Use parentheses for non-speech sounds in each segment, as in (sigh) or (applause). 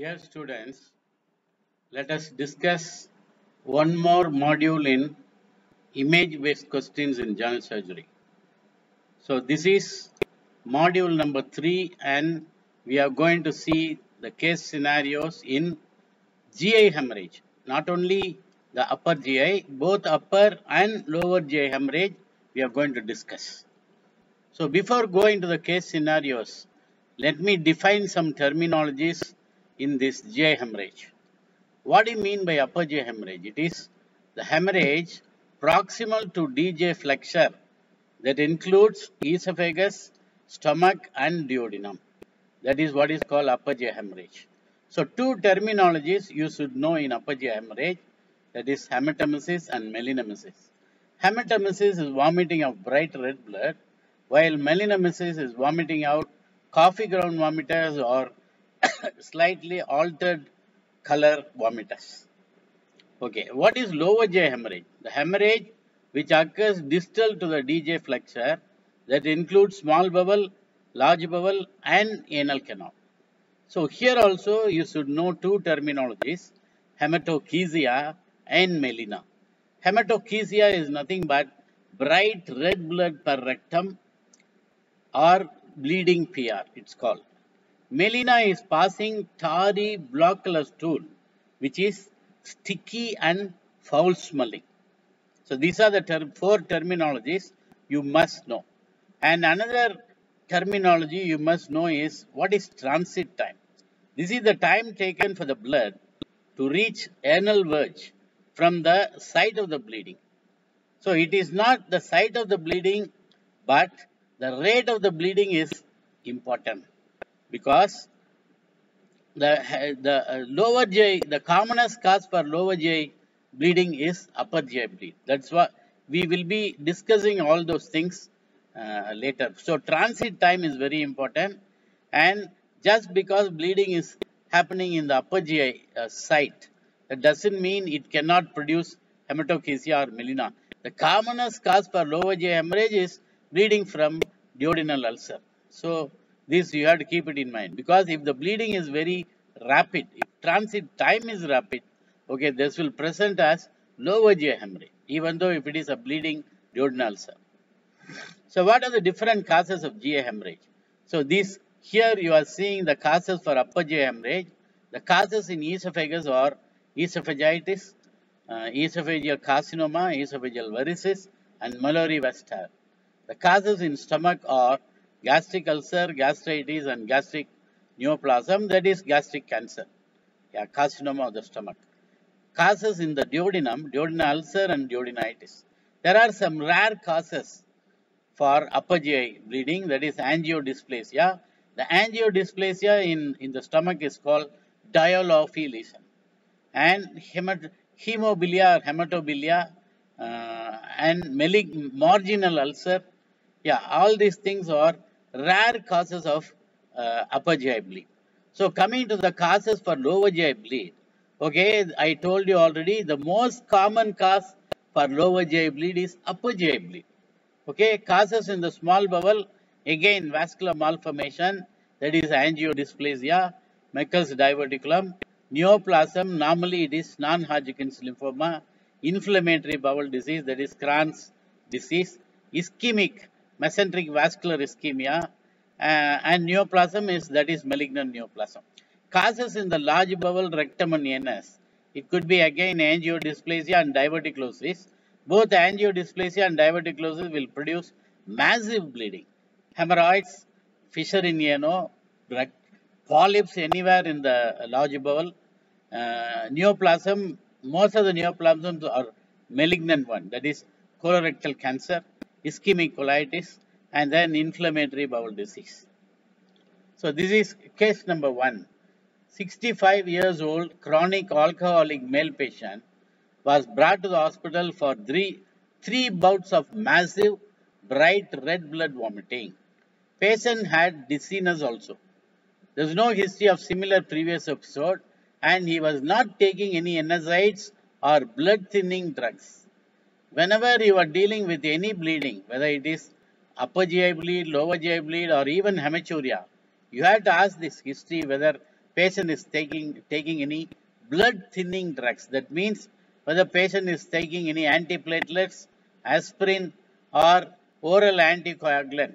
Dear students, let us discuss one more module in image-based questions in general surgery. So this is module number three and we are going to see the case scenarios in GI hemorrhage. Not only the upper GI, both upper and lower GI hemorrhage we are going to discuss. So before going to the case scenarios, let me define some terminologies in this GI hemorrhage. What do you mean by upper GI hemorrhage? It is the hemorrhage proximal to DJ flexure that includes esophagus, stomach and duodenum. That is what is called upper GI hemorrhage. So two terminologies you should know in upper GI hemorrhage that is hematemesis and melinemesis. Hematemesis is vomiting of bright red blood while melinemesis is vomiting out coffee ground vomiters or slightly altered color vomitus. Okay, what is lower GI hemorrhage? The hemorrhage which occurs distal to the DJ flexure that includes small bowel, large bowel and anal canal. So here also you should know two terminologies, hematochezia and melena. Hematochezia is nothing but bright red blood per rectum or bleeding PR it's called. Melena is passing tarry color stool which is sticky and foul smelling. So these are the ter four terminologies you must know. And another terminology you must know is what is transit time. This is the time taken for the blood to reach anal verge from the site of the bleeding. So it is not the site of the bleeding but the rate of the bleeding is important because the, the lower GI, the commonest cause for lower GI bleeding is upper GI bleed. That's why we will be discussing all those things uh, later. So transit time is very important and just because bleeding is happening in the upper GI uh, site, that doesn't mean it cannot produce hematochezia or melena. The commonest cause for lower GI hemorrhage is bleeding from duodenal ulcer. So this you have to keep it in mind because if the bleeding is very rapid, if transit time is rapid, okay, this will present as lower GI hemorrhage even though if it is a bleeding duodenal ulcer. So what are the different causes of GI hemorrhage? So this here you are seeing the causes for upper GI hemorrhage. The causes in esophagus are esophagitis, uh, esophageal carcinoma, esophageal varices and Mallory Weiss The causes in stomach are gastric ulcer, gastritis and gastric neoplasm that is gastric cancer. Yeah, carcinoma of the stomach. Causes in the duodenum, duodenal ulcer and duodenitis. There are some rare causes for upper GI bleeding that is angiodysplasia. The angiodysplasia in, in the stomach is called Dieulafoy lesion. And hemat hemobilia or hematobilia uh, and marginal ulcer. Yeah, all these things are rare causes of uh, upper GI bleed. So coming to the causes for lower GI bleed, okay, I told you already the most common cause for lower GI bleed is upper GI bleed. Okay, causes in the small bowel, again vascular malformation, that is angiodysplasia, Meckel's diverticulum, neoplasm, normally it is non-Hodgkin's lymphoma, inflammatory bowel disease, that is Crohn's disease, ischemic mesenteric vascular ischemia, uh, and neoplasm is that is malignant neoplasm. Causes in the large bowel, rectum and anus. It could be again angiodysplasia and diverticulosis. Both angiodysplasia and diverticulosis will produce massive bleeding. Hemorrhoids, fissure in ano, polyps anywhere in the large bowel. Uh, neoplasm, most of the neoplasms are malignant one, that is colorectal cancer ischemic colitis, and then inflammatory bowel disease. So this is case number one. 65 years old chronic alcoholic male patient was brought to the hospital for three, three bouts of massive bright red blood vomiting. Patient had dizziness also. There is no history of similar previous episode and he was not taking any NSAIDs or blood thinning drugs whenever you are dealing with any bleeding, whether it is upper GI bleed, lower GI bleed or even hematuria, you have to ask this history whether patient is taking, taking any blood thinning drugs. That means whether patient is taking any antiplatelets, aspirin or oral anticoagulant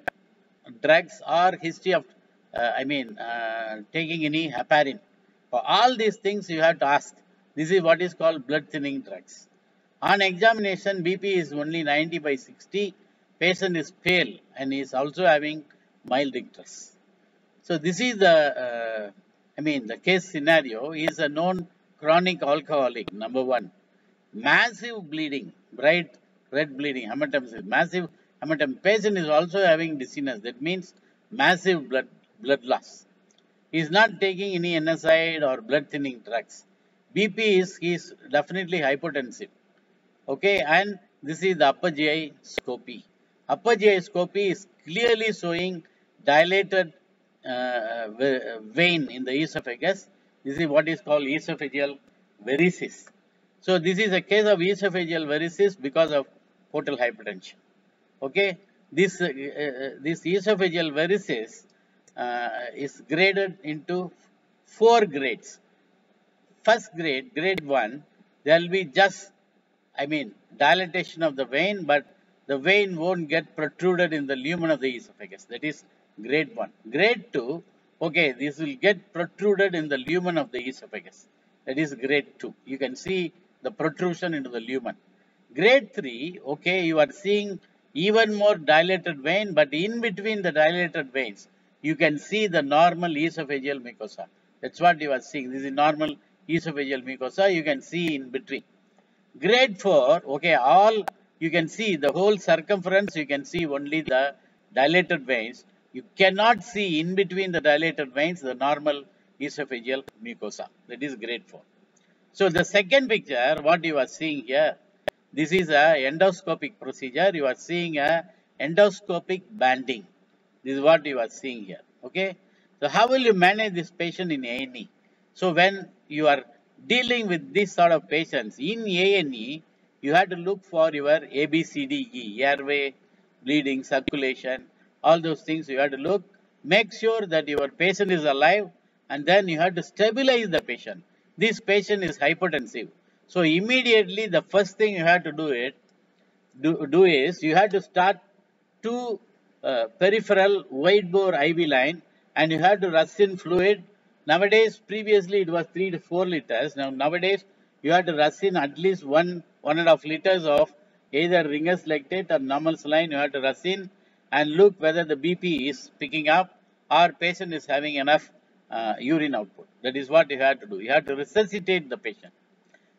drugs or history of, uh, I mean, uh, taking any heparin. For all these things you have to ask. This is what is called blood thinning drugs. On examination, BP is only 90 by 60. Patient is pale and is also having mild icterus. So this is the, uh, I mean, the case scenario is a known chronic alcoholic, number one. Massive bleeding, bright red bleeding, hematoma, massive hematoma. Patient is also having dizziness. That means massive blood, blood loss. He is not taking any NSAID or blood thinning drugs. BP is, he is definitely hypotensive. Okay, and this is the upper GI scopy. Upper GI scopy is clearly showing dilated uh, vein in the esophagus. This is what is called esophageal varices. So this is a case of esophageal varices because of portal hypertension. Okay, this uh, uh, this esophageal varices uh, is graded into four grades. First grade, grade one, there will be just I mean, dilatation of the vein, but the vein won't get protruded in the lumen of the esophagus. That is grade 1. Grade 2, okay, this will get protruded in the lumen of the esophagus. That is grade 2. You can see the protrusion into the lumen. Grade 3, okay, you are seeing even more dilated vein, but in between the dilated veins, you can see the normal esophageal mucosa. That's what you are seeing. This is normal esophageal mucosa. You can see in between. Grade 4, okay, all you can see the whole circumference, you can see only the dilated veins. You cannot see in between the dilated veins the normal esophageal mucosa. That is grade 4. So the second picture, what you are seeing here, this is a endoscopic procedure. You are seeing a endoscopic banding. This is what you are seeing here. Okay. So how will you manage this patient in A&E? So when you are dealing with this sort of patients in A&E, you have to look for your ABCDE, airway, bleeding, circulation, all those things you have to look. Make sure that your patient is alive and then you have to stabilize the patient. This patient is hypertensive. So immediately the first thing you have to do it do, do is you have to start two uh, peripheral wide bore IV line and you have to rush in fluid Nowadays, previously it was 3 to 4 liters. Now, nowadays, you have to rush in at least 1, 1.5 liters of either Ringer's lactate or normal saline. You have to rush in and look whether the BP is picking up or patient is having enough uh, urine output. That is what you have to do. You have to resuscitate the patient.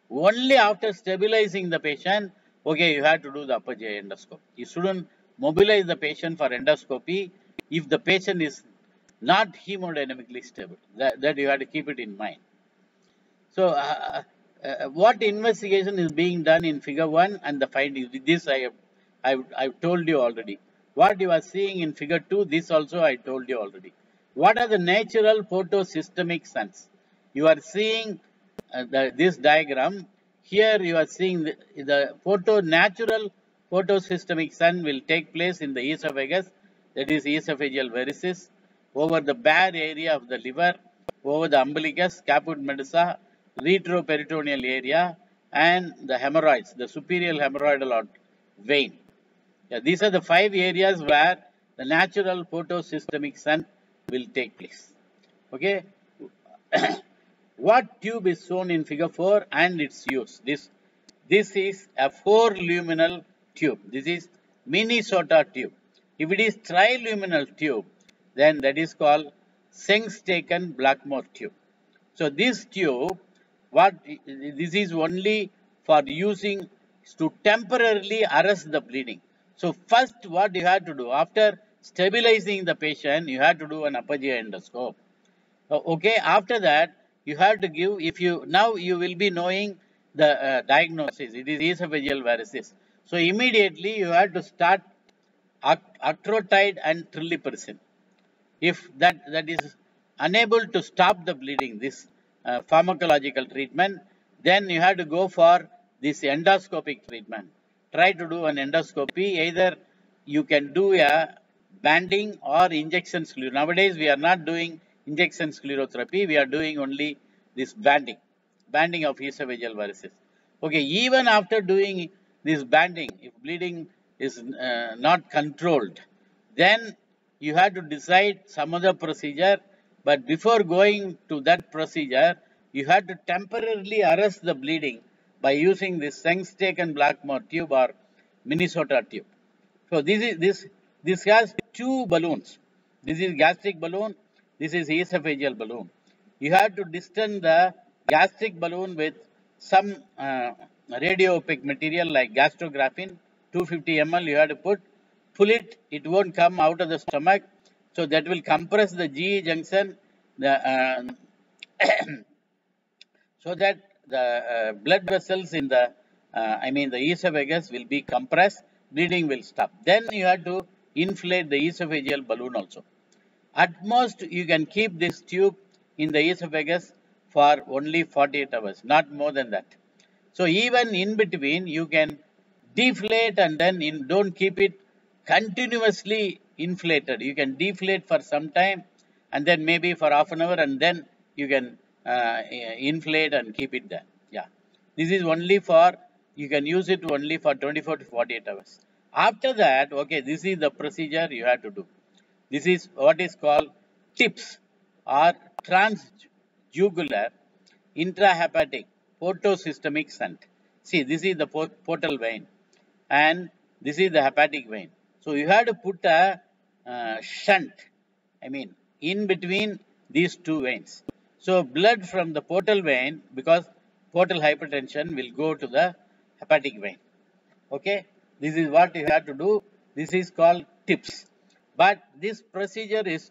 Only after stabilizing the patient, okay, you have to do the upper GI endoscopy. You shouldn't mobilize the patient for endoscopy if the patient is not hemodynamically stable. That, that you have to keep it in mind. So, uh, uh, uh what investigation is being done in figure 1 and the findings? This I have, I, I've told you already. What you are seeing in figure 2, this also I told you already. What are the natural portosystemic shunts? You are seeing uh, the, this diagram. Here you are seeing the, the photo natural portosystemic shunt will take place in the esophagus, that is esophageal varices over the bare area of the liver, over the umbilicus, caput medusa, retroperitoneal area, and the hemorrhoids, the superior hemorrhoidal vein. Yeah, these are the five areas where the natural portosystemic shunt will take place. Okay. (clears throat) what tube is shown in figure 4 and its use? This, this is a four luminal tube. This is Minnesota tube. If it is triluminal tube, then that is called Sengstaken Blakemore tube. So this tube, what this is only for using to temporarily arrest the bleeding. So first what you have to do after stabilizing the patient, you have to do an GI endoscope. Okay, after that you have to give if you now you will be knowing the uh, diagnosis. It is esophageal varices. So immediately you have to start octreotide and terlipressin if that, that is unable to stop the bleeding, this uh, pharmacological treatment, then you have to go for this endoscopic treatment. Try to do an endoscopy. Either you can do a banding or injection sleeve. Nowadays, we are not doing injection sclerotherapy, we are doing only this banding, banding of esophageal varices. Okay, even after doing this banding, if bleeding is uh, not controlled, then you have to decide some other procedure. But before going to that procedure, you have to temporarily arrest the bleeding by using this Sengstake Blakemore tube or Minnesota tube. So this is this this has two balloons. This is gastric balloon. This is esophageal balloon. You have to distend the gastric balloon with some uh, radio opaque material like gastrografin 250 ml you have to put pull it it won't come out of the stomach. So that will compress the GE junction the uh, (clears throat) so that the uh, blood vessels in the uh, I mean the esophagus will be compressed bleeding will stop. Then you have to inflate the esophageal balloon also. At most you can keep this tube in the esophagus for only 48 hours not more than that. So even in between, you can deflate and then in, don't keep it continuously inflated. You can deflate for some time and then maybe for half an hour and then you can uh, inflate and keep it there. Yeah. This is only for, you can use it only for 24 to 48 hours. After that, okay, this is the procedure you have to do. This is what is called TIPS or transjugular intrahepatic portosystemic shunt. See, this is the portal vein and this is the hepatic vein. So, you have to put a uh, shunt, I mean, in between these two veins. So, blood from the portal vein, because portal hypertension will go to the hepatic vein. Okay, this is what you have to do. This is called TIPS. But this procedure is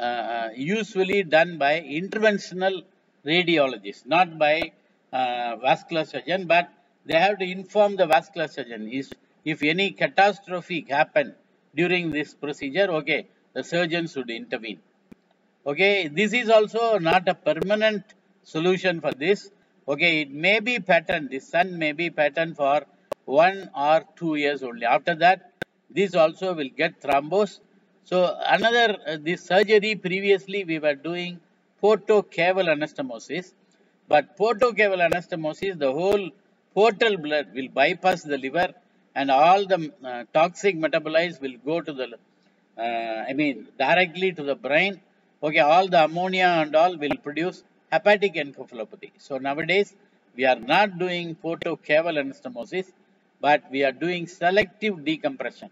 uh, uh usually done by interventional radiologists, not by uh, vascular surgeon, but they have to inform the vascular surgeon if any catastrophe happen during this procedure, okay, the surgeon should intervene. Okay, this is also not a permanent solution for this. Okay, it may be patent, this shunt may be patent for one or two years only. After that, this also will get thrombosed. So another, uh, this surgery previously we were doing portocaval anastomosis but portocaval anastomosis, the whole portal blood will bypass the liver and all the uh, toxic metabolites will go to the, uh, I mean, directly to the brain. Okay, all the ammonia and all will produce hepatic encephalopathy. So nowadays, we are not doing portocaval anastomosis, but we are doing selective decompression.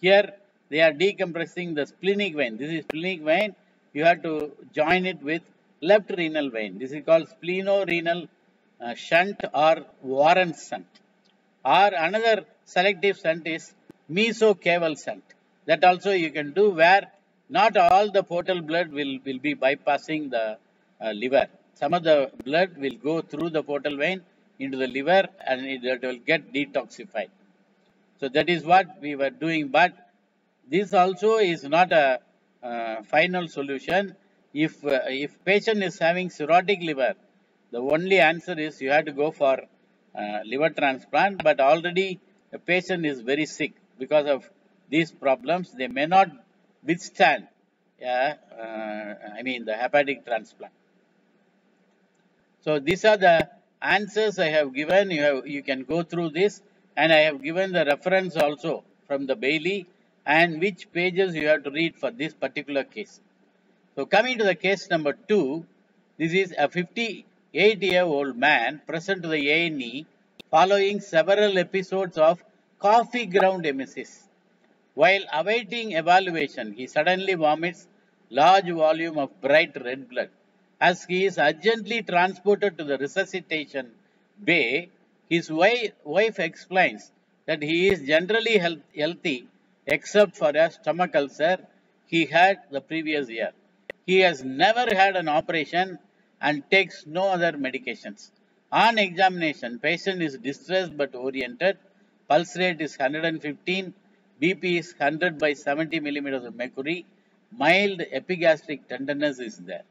Here, they are decompressing the splenic vein. This is splenic vein. You have to join it with left renal vein. This is called splenorenal uh, shunt or Warren shunt. Or another selective shunt is mesocaval shunt. That also you can do where not all the portal blood will, will be bypassing the uh, liver. Some of the blood will go through the portal vein into the liver and it will get detoxified. So that is what we were doing. But this also is not a uh, final solution if uh, if patient is having cirrhotic liver, the only answer is you have to go for uh, liver transplant. But already the patient is very sick because of these problems. They may not withstand, yeah, uh, I mean the hepatic transplant. So these are the answers I have given. You have you can go through this, and I have given the reference also from the Bailey and which pages you have to read for this particular case. So coming to the case number 2, this is a 58-year-old man present to the A&E following several episodes of coffee ground emesis. While awaiting evaluation, he suddenly vomits large volume of bright red blood. As he is urgently transported to the resuscitation bay, his wife explains that he is generally healthy except for a stomach ulcer he had the previous year. He has never had an operation and takes no other medications. On examination, patient is distressed but oriented. Pulse rate is 115. BP is 100 by 70 millimeters of mercury. Mild epigastric tenderness is there.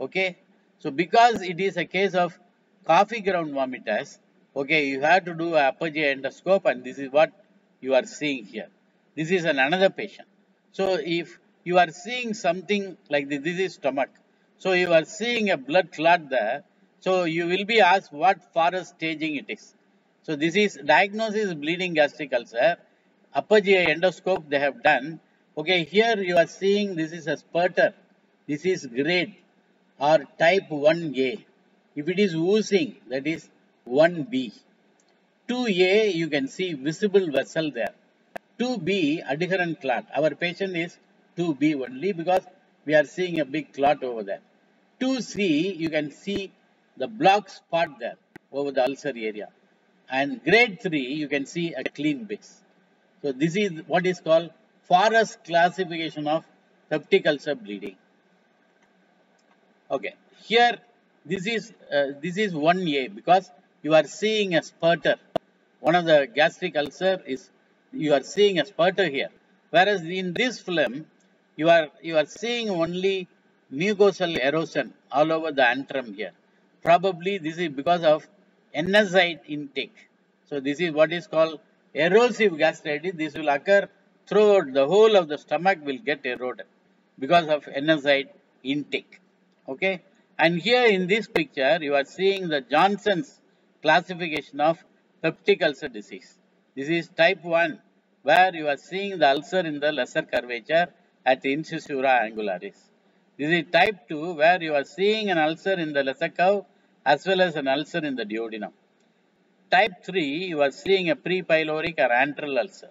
Okay. So, because it is a case of coffee ground vomitus, okay, you have to do a GI endoscope and this is what you are seeing here. This is an another patient. So, if you are seeing something like this, this is stomach. So you are seeing a blood clot there. So you will be asked what Forrest staging it is. So this is diagnosis bleeding gastric ulcer. Upper GI endoscope they have done. Okay, here you are seeing this is a spurter. This is grade or type 1A. If it is oozing, that is 1B. 2A, you can see visible vessel there. 2B, adherent clot. Our patient is 2B only because we are seeing a big clot over there. 2C, you can see the block spot there over the ulcer area. And grade 3, you can see a clean base. So this is what is called Forrest classification of peptic ulcer bleeding. Okay, here this is uh, this is 1A because you are seeing a spurter. One of the gastric ulcer is you are seeing a spurter here. Whereas in this film, you are you are seeing only mucosal erosion all over the antrum here. Probably this is because of NSAID intake. So this is what is called erosive gastritis. This will occur throughout the whole of the stomach will get eroded because of NSAID intake. Okay. And here in this picture, you are seeing the Johnson's classification of peptic ulcer disease. This is type 1 where you are seeing the ulcer in the lesser curvature at the incisura angularis. This is type 2 where you are seeing an ulcer in the lesser curve as well as an ulcer in the duodenum. Type 3 you are seeing a prepyloric or antral ulcer.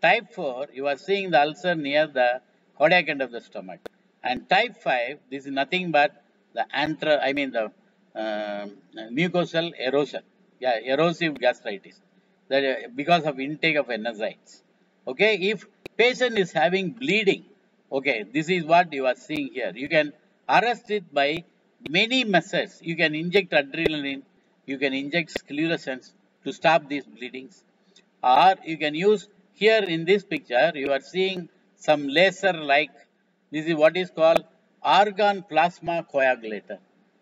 Type 4 you are seeing the ulcer near the cardiac end of the stomach. And type 5 this is nothing but the antral I mean the uh, mucosal erosion. Yeah, erosive gastritis that uh, because of intake of NSAIDs. Okay, if patient is having bleeding, okay, this is what you are seeing here. You can arrest it by many methods. You can inject adrenaline, you can inject sclerosants to stop these bleedings. Or you can use here in this picture, you are seeing some laser like, this is what is called argon plasma coagulator.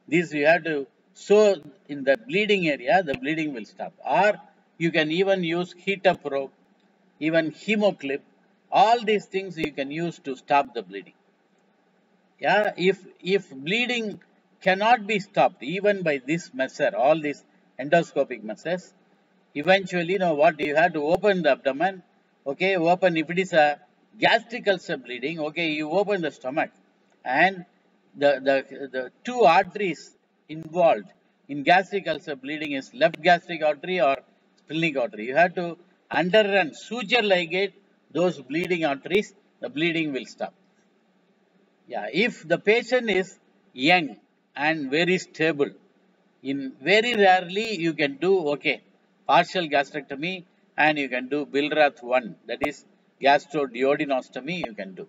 This you have to show in the bleeding area, the bleeding will stop. Or you can even use heater probe, even hemoclip. All these things you can use to stop the bleeding. Yeah, if if bleeding cannot be stopped even by this measure, all these endoscopic measures, eventually, you know what, you have to open the abdomen, okay, open, if it is a gastric ulcer bleeding, okay, you open the stomach and the, the, the two arteries involved in gastric ulcer bleeding is left gastric artery or splenic artery. You have to underrun suture ligate those bleeding arteries, the bleeding will stop. Yeah, if the patient is young and very stable, in very rarely you can do, okay, partial gastrectomy and you can do Billroth 1, that is gastroduodenostomy you can do.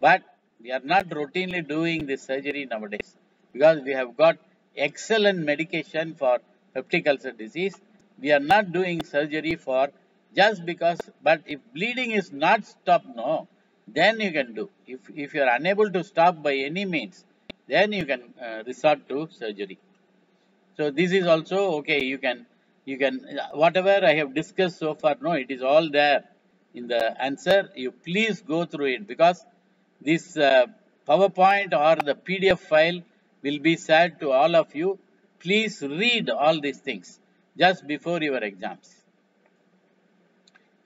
But we are not routinely doing this surgery nowadays because we have got excellent medication for peptic ulcer disease. We are not doing surgery for just because, but if bleeding is not stopped, no, then you can do. If, if you are unable to stop by any means, then you can uh, resort to surgery. So this is also okay. You can, you can, whatever I have discussed so far, no, it is all there in the answer. You please go through it because this uh, PowerPoint or the PDF file will be shared to all of you. Please read all these things just before your exams.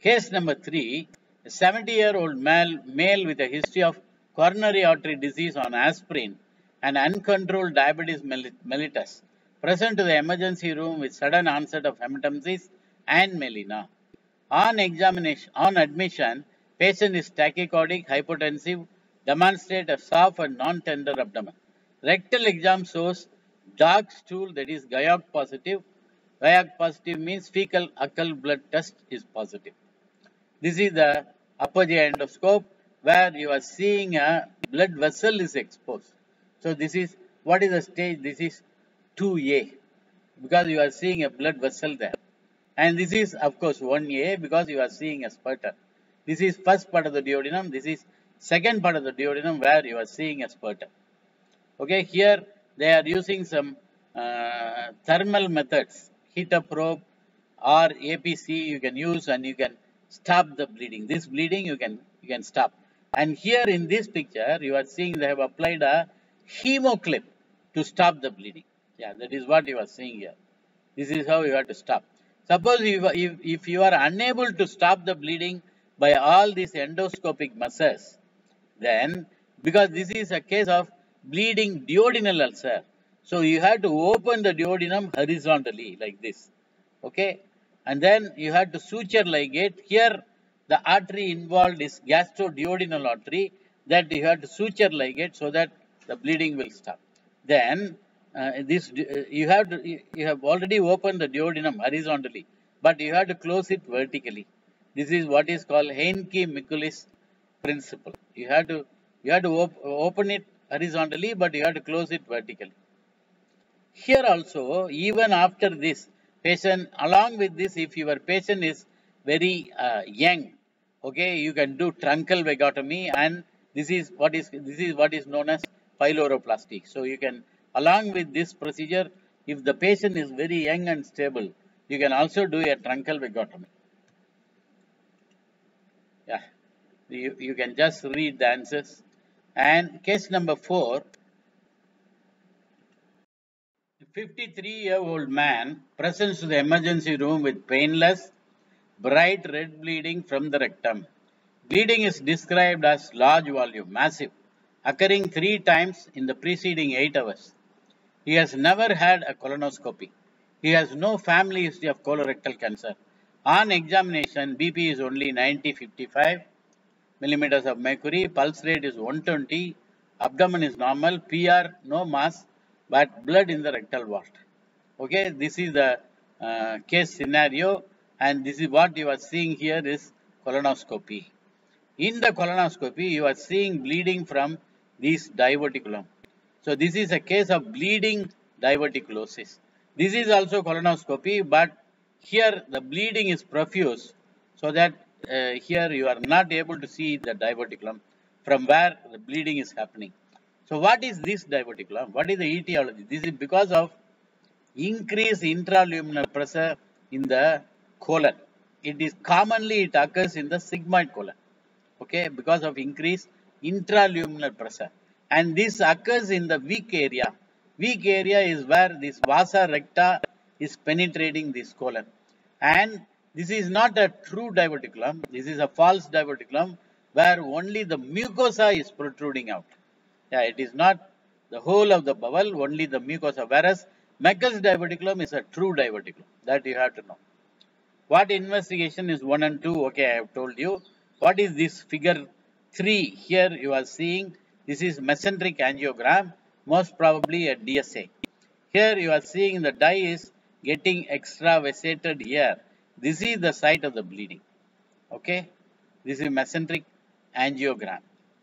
Case number 3, a 70-year-old male, male with a history of coronary artery disease on aspirin and uncontrolled diabetes mellitus present to the emergency room with sudden onset of hematemesis and melena. On examination, on admission, patient is tachycardic, hypotensive, demonstrate a soft and non-tender abdomen. Rectal exam shows dark stool that is guaiac positive. guaiac positive means fecal occult blood test is positive. This is the upper GI endoscope where you are seeing a blood vessel is exposed. So this is, what is the stage? This is 2A because you are seeing a blood vessel there. And this is of course 1A because you are seeing a spurter. This is first part of the duodenum. This is second part of the duodenum where you are seeing a spurter. Okay, here they are using some uh, thermal methods, heater probe or APC you can use and you can stop the bleeding. This bleeding you can you can stop. And here in this picture you are seeing they have applied a hemoclip to stop the bleeding. Yeah, that is what you are saying here. This is how you have to stop. Suppose if, if, if you are unable to stop the bleeding by all these endoscopic measures, then because this is a case of bleeding duodenal ulcer, so you have to open the duodenum horizontally like this. Okay. And then you have to suture ligate. Here the artery involved is gastroduodenal artery that you have to suture ligate so that the bleeding will stop. Then uh, this uh, you have to you have already opened the duodenum horizontally, but you have to close it vertically. This is what is called Heineke-Mikulicz principle. You have to you have to op open it horizontally, but you have to close it vertically. Here also, even after this, patient, along with this, if your patient is very uh, young, okay, you can do truncal vagotomy and this is what is this is what is known as pyloroplasty. So you can, along with this procedure, if the patient is very young and stable, you can also do a truncal vagotomy. Yeah, you, you can just read the answers. And case number four, 53-year-old man presents to the emergency room with painless, bright red bleeding from the rectum. Bleeding is described as large volume, massive, occurring three times in the preceding 8 hours. He has never had a colonoscopy. He has no family history of colorectal cancer. On examination, BP is only 90-55 millimeters of mercury, pulse rate is 120, abdomen is normal, PR, no mass, but blood in the rectal vault. Okay, this is the uh, case scenario and this is what you are seeing here is colonoscopy. In the colonoscopy, you are seeing bleeding from this diverticulum. So this is a case of bleeding diverticulosis. This is also colonoscopy, but here the bleeding is profuse, so that uh, here you are not able to see the diverticulum from where the bleeding is happening. So what is this diverticulum? What is the etiology? This is because of increased intraluminal pressure in the colon. It is commonly it occurs in the sigmoid colon. Okay, because of increased intraluminal pressure. And this occurs in the weak area. Weak area is where this vasa recta is penetrating this colon. And this is not a true diverticulum. This is a false diverticulum where only the mucosa is protruding out. Yeah, it is not the whole of the bowel, only the mucosa. Whereas Meckel's diverticulum is a true diverticulum. That you have to know. What investigation is 1 and 2? Okay, I have told you. What is this figure 3? Here you are seeing this is mesenteric angiogram, most probably a DSA. Here you are seeing the dye is getting extravasated here. This is the site of the bleeding. Okay, this is mesenteric angiogram.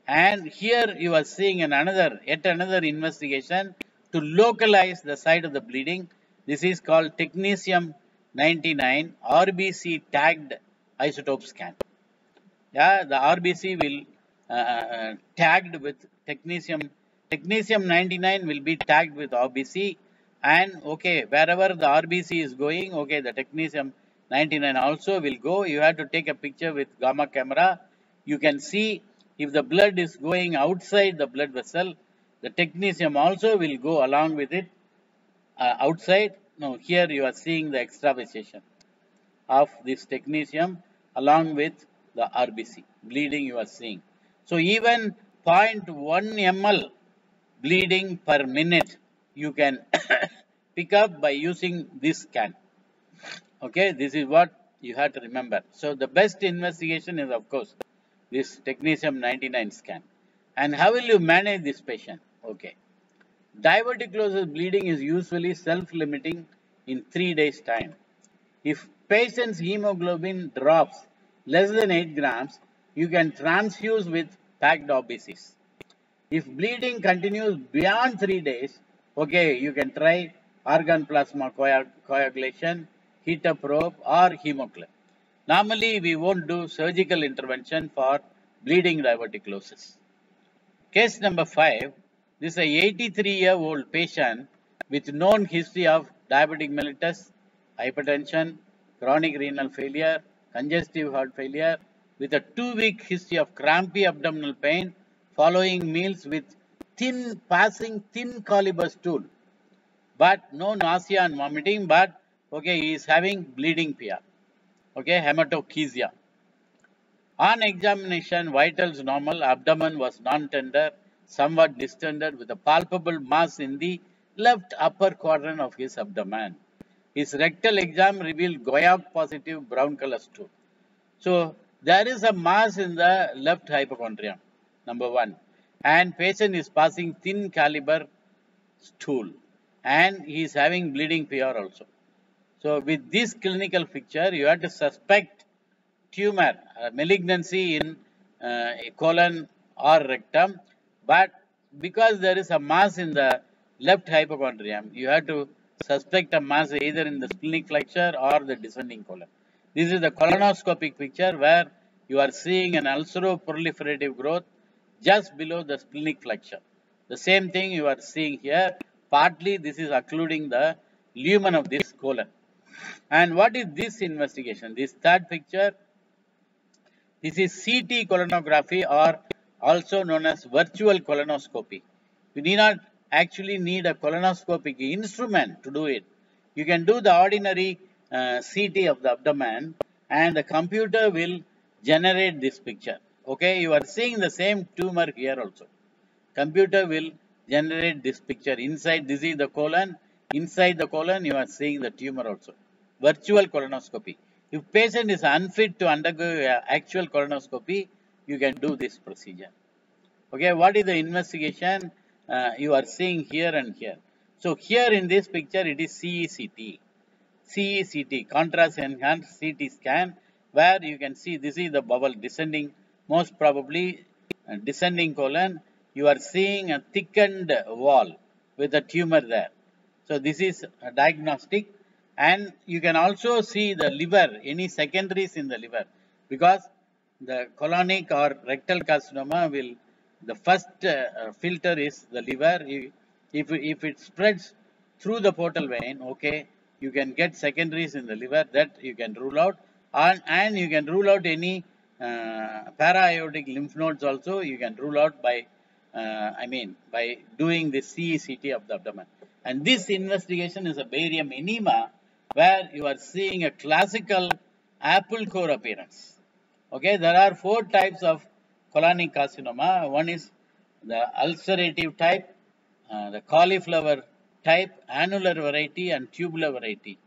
And here you are seeing an another, yet another investigation to localize the site of the bleeding. This is called technetium 99 RBC tagged isotope scan. Yeah, the RBC will uh, uh, tagged with technetium. Technetium 99 will be tagged with RBC and okay, wherever the RBC is going, okay, the technetium 99 also will go. You have to take a picture with gamma camera. You can see if the blood is going outside the blood vessel, the technetium also will go along with it uh, outside. Now here you are seeing the extravasation of this technetium along with the RBC. Bleeding you are seeing. So even 0.1 ml bleeding per minute you can (coughs) pick up by using this scan. Okay, this is what you have to remember. So the best investigation is of course this technetium 99 scan. And how will you manage this patient? Okay. Diverticulosis bleeding is usually self-limiting in 3 days time. If patient's hemoglobin drops less than 8 grams, you can transfuse with packed RBCs. If bleeding continues beyond 3 days, okay, you can try argon plasma coagulation, heater probe or hemoclip. Normally, we won't do surgical intervention for bleeding diverticulosis. Case number 5. This is a 83-year-old patient with known history of diabetic mellitus, hypertension, chronic renal failure, congestive heart failure, with a two-week history of crampy abdominal pain following meals with thin, passing thin caliber stool, but no nausea and vomiting, but okay, he is having bleeding PR, okay, hematochezia. On examination, vitals normal, abdomen was non-tender, somewhat distended with a palpable mass in the left upper quadrant of his abdomen. His rectal exam revealed guaiac positive brown color stool. So there is a mass in the left hypochondrium, number one, and patient is passing thin caliber stool and he is having bleeding PR also. So with this clinical picture, you have to suspect tumor, uh, malignancy in uh, colon or rectum, but because there is a mass in the left hypochondrium, you have to suspect a mass either in the splenic flexure or the descending colon. This is the colonoscopic picture where you are seeing an ulceroproliferative growth just below the splenic flexure. The same thing you are seeing here, partly this is occluding the lumen of this colon. And what is this investigation? This third picture, this is CT colonography or also known as virtual colonoscopy. You need not actually need a colonoscopic instrument to do it. You can do the ordinary uh, CT of the abdomen and the computer will generate this picture. Okay, you are seeing the same tumor here also. Computer will generate this picture. Inside, this is the colon. Inside the colon, you are seeing the tumor also. Virtual colonoscopy. If patient is unfit to undergo actual colonoscopy, you can do this procedure. Okay, what is the investigation? uh, you are seeing here and here. So here in this picture it is CECT. CECT, contrast enhanced CT scan where you can see this is the bubble descending most probably uh, descending colon. You are seeing a thickened wall with a tumor there. So this is a diagnostic and you can also see the liver, any secondaries in the liver because the colonic or rectal carcinoma will the first uh, filter is the liver. If, if it spreads through the portal vein, okay, you can get secondaries in the liver that you can rule out and, and you can rule out any uh, para-aortic lymph nodes also you can rule out by uh, I mean by doing the CECT of the abdomen. And this investigation is a barium enema where you are seeing a classical apple core appearance. Okay, there are four types of colonic carcinoma. One is the ulcerative type, uh, the cauliflower type, annular variety and tubular variety.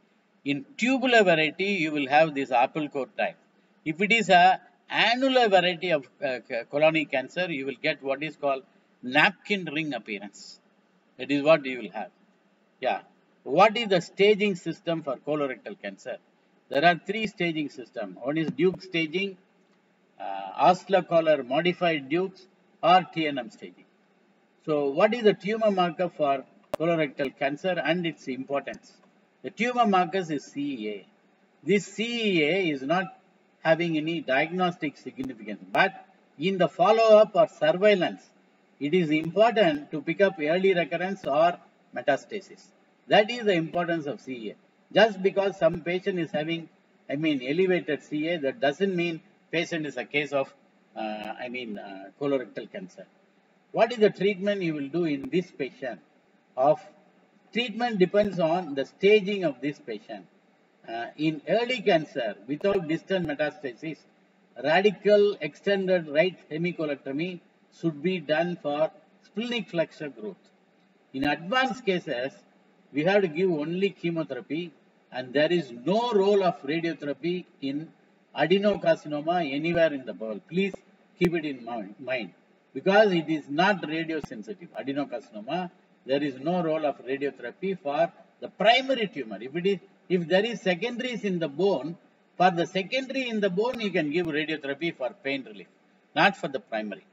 In tubular variety, you will have this apple core type. If it is a annular variety of uh, colonic cancer, you will get what is called napkin ring appearance. That is what you will have. Yeah. What is the staging system for colorectal cancer? There are three staging system. One is Duke staging, uh, Astler Coller modified dukes or TNM staging. So what is the tumor marker for colorectal cancer and its importance? The tumor markers is CEA. This CEA is not having any diagnostic significance, but in the follow-up or surveillance, it is important to pick up early recurrence or metastasis. That is the importance of CEA. Just because some patient is having, I mean, elevated CEA, that doesn't mean patient is a case of, uh, I mean, uh, colorectal cancer. What is the treatment you will do in this patient? Of treatment depends on the staging of this patient. Uh, in early cancer, without distant metastasis, radical extended right hemicolectomy should be done for splenic flexure growth. In advanced cases, we have to give only chemotherapy and there is no role of radiotherapy in adenocarcinoma anywhere in the world. Please keep it in mind because it is not radiosensitive. Adenocarcinoma, there is no role of radiotherapy for the primary tumor. If it is, if there is secondaries in the bone, for the secondary in the bone, you can give radiotherapy for pain relief, not for the primary.